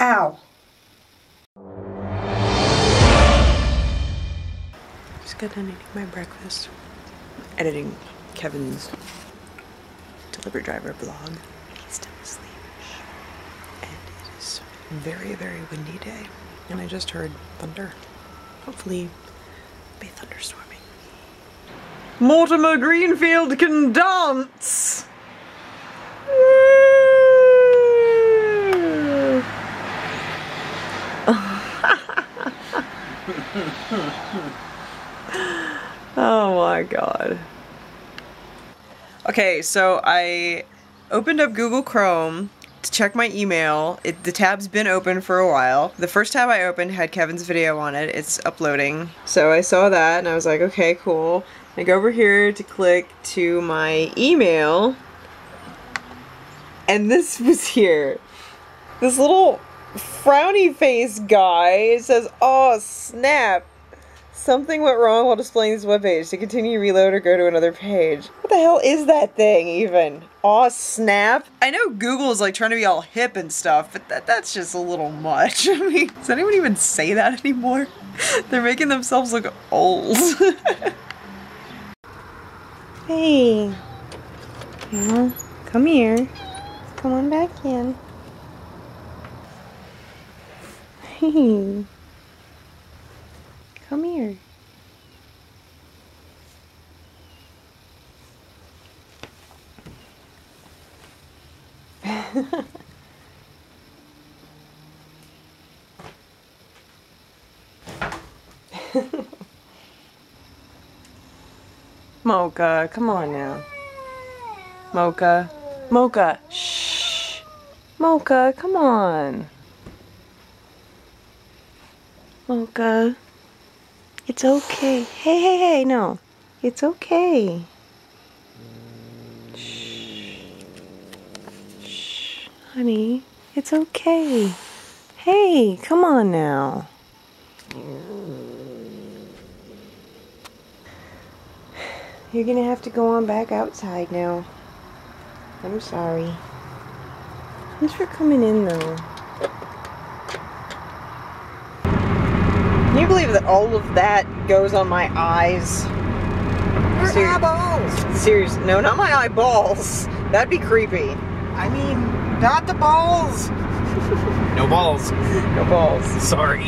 Ow. Just got done eating my breakfast. Editing Kevin's delivery driver blog. He's still asleep. And it is a very, very windy day. And I just heard thunder. Hopefully, be thunderstorming. Mortimer Greenfield can dance! oh my god. Okay, so I opened up Google Chrome to check my email. It, the tab's been open for a while. The first tab I opened had Kevin's video on it. It's uploading. So I saw that and I was like, okay, cool. I go over here to click to my email. And this was here. This little frowny face guy says, oh snap. Something went wrong while displaying this webpage. To continue, reload or go to another page. What the hell is that thing even? Aw, snap. I know Google is like trying to be all hip and stuff, but that, that's just a little much. I mean, does anyone even say that anymore? They're making themselves look old. hey. Yeah, come here. Come on back in. Hey. Come here. Mocha, come on now. Mocha. Mocha, shh. Mocha, come on. Mocha. It's okay. Hey, hey, hey, no. It's okay. Shh. Shh, honey. It's okay. Hey, come on now. You're gonna have to go on back outside now. I'm sorry. Thanks for coming in though. Can you believe that all of that goes on my eyes? Your eyeballs! Serious? No, not my eyeballs. That'd be creepy. I mean, not the balls! No balls. No balls. Sorry.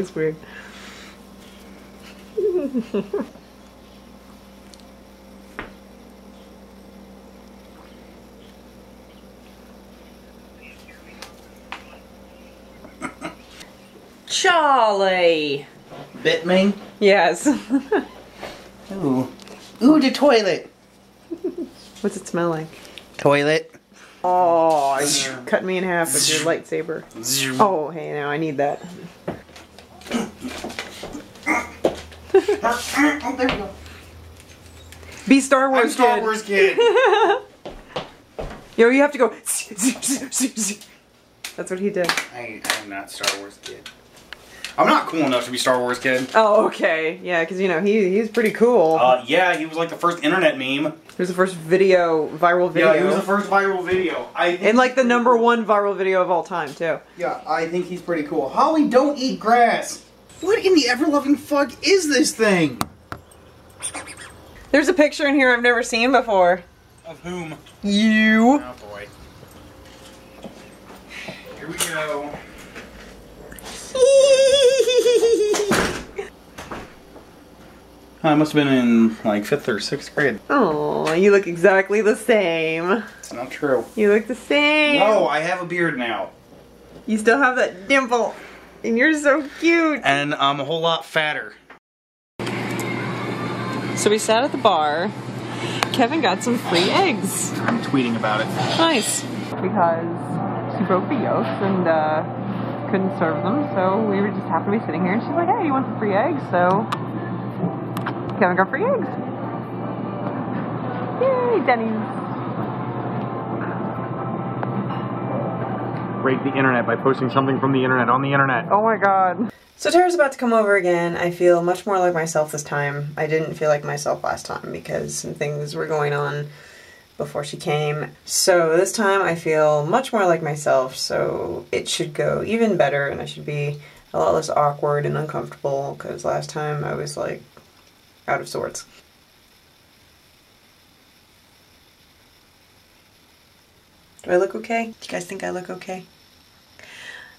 Ooh, looks weird. Charlie! Bit me? Yes. Ooh. Ooh, the toilet! What's it smell like? Toilet. Oh, you cut me in half with your lightsaber. Oh, hey, now I need that. Oh, there we go. Be Star Wars I'm Star kid. Wars kid. Yo, you have to go. That's what he did. I, I'm not Star Wars kid. I'm not cool enough to be Star Wars kid. Oh, okay. Yeah, because, you know, he he's pretty cool. Uh, yeah, he was like the first internet meme. He was the first video, viral video. Yeah, he was the first viral video. I think and, like, the number one viral video of all time, too. Yeah, I think he's pretty cool. Holly, don't eat grass. What in the ever loving fuck is this thing? There's a picture in here I've never seen before. Of whom? You. Oh boy. Here we go. I must have been in like fifth or sixth grade. Oh, you look exactly the same. It's not true. You look the same. No, I have a beard now. You still have that dimple. And you're so cute. And I'm a whole lot fatter. So we sat at the bar. Kevin got some free eggs. I'm tweeting about it. Nice. Because she broke the yolks and uh, couldn't serve them, so we were just happened to be sitting here and she's like, hey, you want some free eggs? So Kevin got free eggs. Yay, Denny's. Break the internet by posting something from the internet on the internet. Oh my god. So Tara's about to come over again. I feel much more like myself this time. I didn't feel like myself last time because some things were going on before she came. So this time I feel much more like myself, so it should go even better and I should be a lot less awkward and uncomfortable because last time I was like out of sorts. Do I look okay? Do you guys think I look okay?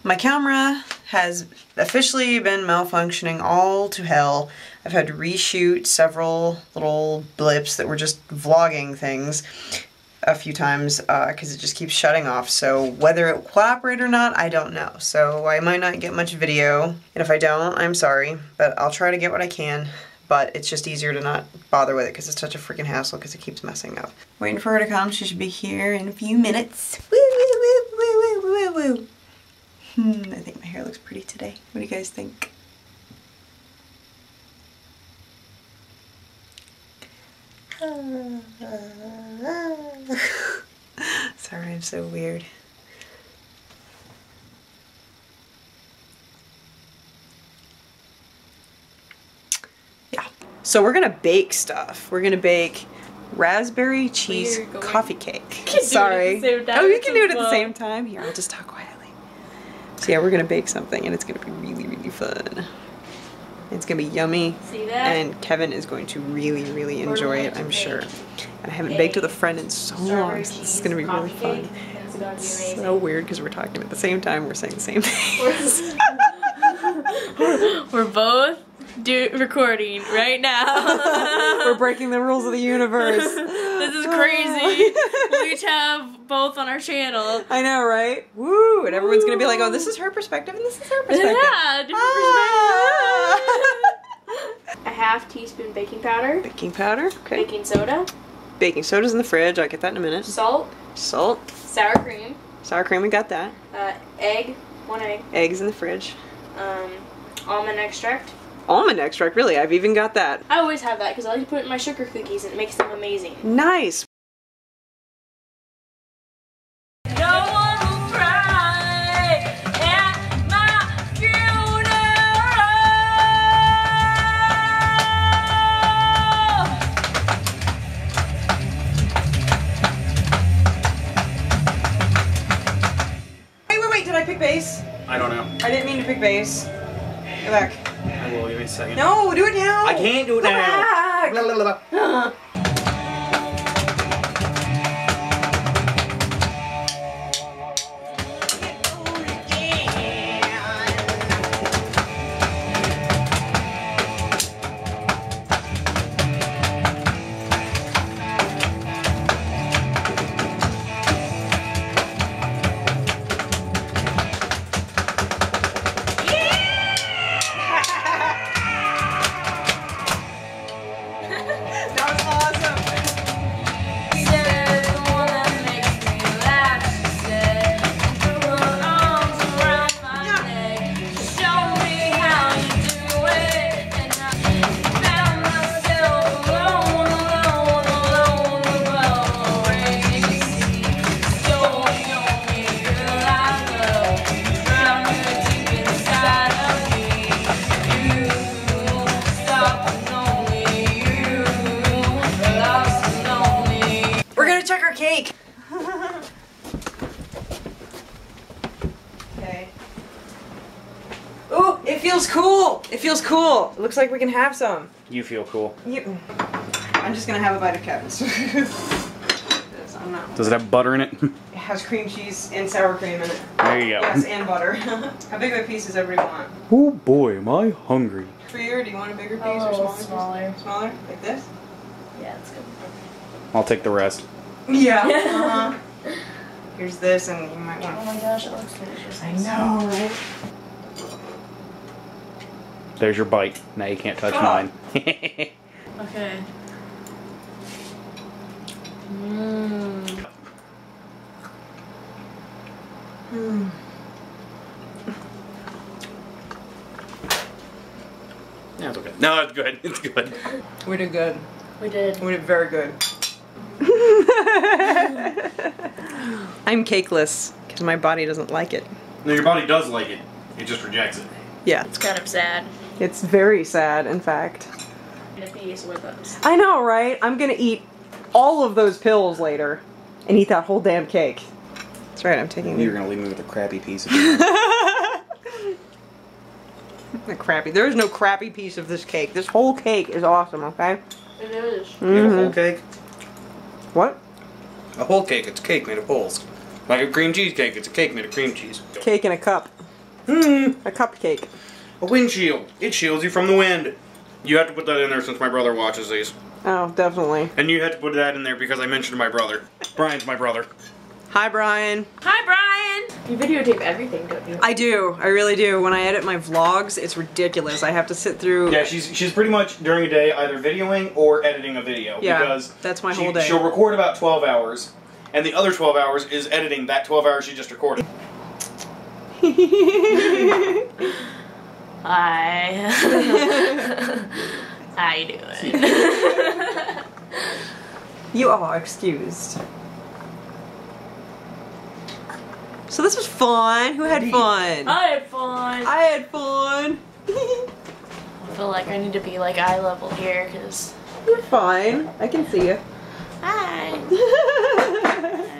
My camera has officially been malfunctioning all to hell. I've had to reshoot several little blips that were just vlogging things a few times because uh, it just keeps shutting off. So whether it will cooperate or not, I don't know. So I might not get much video. And if I don't, I'm sorry, but I'll try to get what I can. But it's just easier to not bother with it because it's such a freaking hassle because it keeps messing up. Waiting for her to come. She should be here in a few minutes. Woo, woo, woo, woo, woo, woo, woo. Hmm, I think my hair looks pretty today. What do you guys think? Sorry, I'm so weird. Yeah. So we're gonna bake stuff. We're gonna bake raspberry cheese coffee cake. can do it at the Sorry. oh, you can do it at the same time. Here, I'll just talk quietly. So yeah, we're gonna bake something, and it's gonna be really, really fun. It's gonna be yummy, See that? and Kevin is going to really, really enjoy it. I'm sure. And I haven't baked with a friend in so long, so this is gonna be really fun. It's gonna be amazing. So weird because we're talking at the same time. We're saying the same thing. We're both do recording right now. we're breaking the rules of the universe. this is crazy. we each have both on our channel. I know, right? Woo! And everyone's gonna be like, "Oh, this is her perspective, and this is her perspective." Yeah, different Ah. perspectives. A half teaspoon baking powder, Baking powder. Okay. baking soda, Baking soda's in the fridge. I'll get that in a minute. salt, Salt, sour cream, sour cream. We got that. uh, egg, one egg, Eggs in the fridge. um, almond extract. Almond extract. Really, I've even got that. I always have that because I like to put it in my sugar cookies and it makes them amazing. Nice. No one will cry at my funeral. Wait, wait, wait. Did I pick bass? I don't know. I didn't mean to pick bass. Go back. Second. No, do it now. I can't do it Go now. feels cool. It feels cool. Looks like we can have some. You feel cool. You, I'm just gonna have a bite of Kevin's. I'm not. Does it have butter in it? It has cream cheese and sour cream in it. There you go. Yes, and butter. How big of a piece does everybody want? Oh boy, am I hungry. For you, do you want a bigger piece A or little smaller? piece? smaller. Smaller? Like this? Yeah, it's good. I'll take the rest. Yeah. Uh-huh. Here's this, and you might want. Oh my gosh, it looks delicious. I know, right? There's your bite. Now you can't touch Oh. mine. Okay. Mmm. Hmm. yeah, it's okay. No, it's good. It's good. We did good. We did. We did very good. I'm cakeless because my body doesn't like it. No, your body does like it. It just rejects it. Yeah, It's kind of sad. It's very sad, in fact. And a piece with us. I know, right? I'm gonna eat all of those pills later and eat that whole damn cake. That's right, I'm taking You're gonna leave me with a crappy piece of the crappy. There is no crappy piece of this cake. This whole cake is awesome, okay? It is. You have a whole cake? What? A whole cake, it's cake made of holes. Like a cream cheese cake, it's a cake made of cream cheese. Cake in a cup. Hmm. A cupcake. A windshield. It shields you from the wind. You have to put that in there since my brother watches these. Oh, definitely. And you had to put that in there because I mentioned my brother. Brian's my brother. Hi, Brian. Hi, Brian! You videotape everything, don't you? I do. I really do. When I edit my vlogs, it's ridiculous. I have to sit through. Yeah, she's she's pretty much during a day either videoing or editing a video. Yeah, because that's my she- whole day. She'll record about 12 hours, and the other 12 hours is editing that 12 hours she just recorded. Hi. How you doing? You are excused. So this was fun. Who had fun? I had fun. I had fun. I feel like I need to be like eye level here, cause You're fine. I can see you. hi.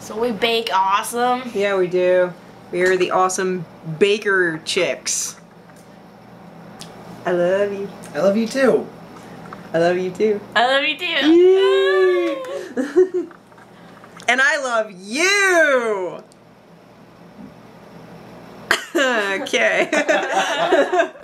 So we bake awesome. yeah, we do. We are the awesome baker chicks. I love you. I love you too. I love you too. I love you too. and I love you. okay.